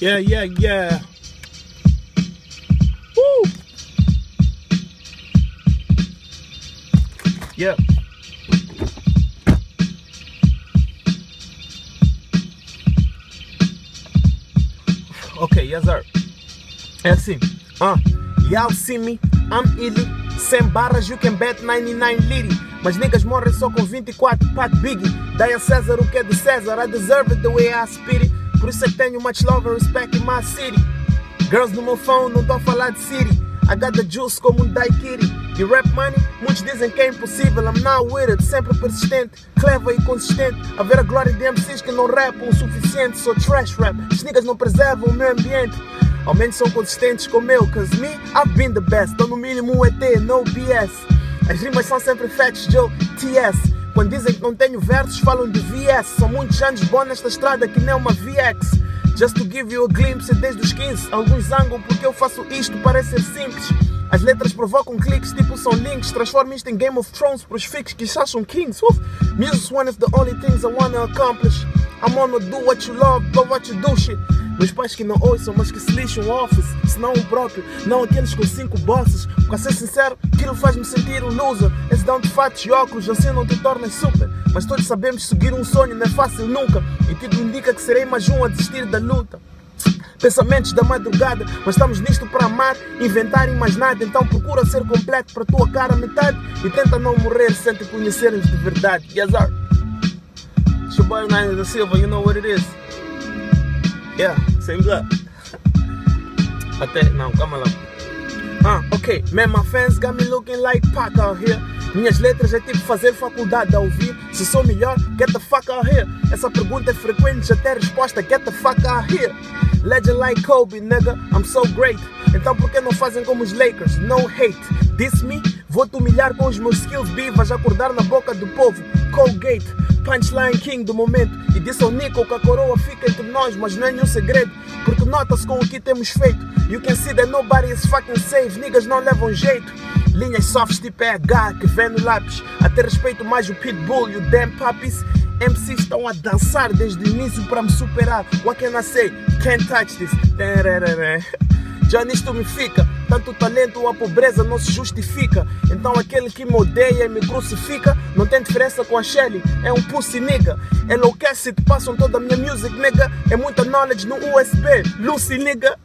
Yeah, yeah, yeah. Woo! Yeah. Okay, yes sir. É assim. Uh, y'all see me, I'm illy. Sem barras, you can bet 99 litty. Mas niggas morrem só com 24 pat biggie. Dai a César o que é de César. I deserve it the way I spit it. Por isso é que tenho much love and respect in my city. Girls no meu phone, não a falar de Siri. I got the juice como um daiquiri. E rap money, muitos dizem que é impossível. I'm not with it, sempre persistente, clever e consistente. A ver a glória de MCs que não rapam o suficiente. Sou trash rap, os niggas não preservam o meio ambiente. Ao menos são consistentes como eu, cause me, I've been the best. Tô no mínimo ET, no BS. As rimas são sempre facts, Joe, TS. Quando dizem que não tenho versos, falam de VS. São muitos anos bom nesta estrada que nem uma VX. Just to give you a glimpse, desde os 15, alguns zangam porque eu faço isto, parece ser simples. As letras provocam cliques, tipo são links. Transforma isto em Game of Thrones para os fics que são kings. Uf. Music's one of the only things I wanna accomplish. I'm gonna do what you love, but what you do shit. Meus pais que não ouçam, mas que se lixam o office, senão o próprio, não aqueles com cinco bosses. Para ser sincero, aquilo faz-me sentir um loser. Esse dão de fatos e óculos, assim não te tornas super. Mas todos sabemos seguir um sonho não é fácil nunca. E tudo indica que serei mais um a desistir da luta. Pensamentos da madrugada, mas estamos nisto para amar, inventar e mais nada. Então procura ser completo para tua cara metade e tenta não morrer sem te conhecermos de verdade. Yes, sir. It's your boy Nine da Silva, you know what it is. Yeah, same up. Até, não, calma lá. Ah, ok. Man, my fans got me looking like Pac out here. Minhas letras é tipo fazer faculdade a ouvir. Se sou melhor, get the fuck out here. Essa pergunta é frequente, já tem resposta, get the fuck out here. Legend like Kobe, nigga, I'm so great. Então por que não fazem como os Lakers? No hate. Diss me, vou te humilhar com os meus skills. Vais acordar na boca do povo. Colgate, punchline king do momento. E disse ao Nico que a coroa fica entre nós, mas não é nenhum segredo. Porque nota-se com o que temos feito. You can see that nobody is fucking safe, niggas não levam jeito. Linhas softs tipo H que vem no lápis. Até respeito mais o Pitbull e o Damn Puppies. MCs estão a dançar desde o início para me superar. What can I say? Can't touch this. Já nisto me fica. Tanto talento a pobreza não se justifica. Então aquele que me odeia e me crucifica não tem diferença com a Shelly. É um pussy nigga. Enlouquece, te passam toda a minha music nigga. É muita knowledge no USB. Lucy nigga.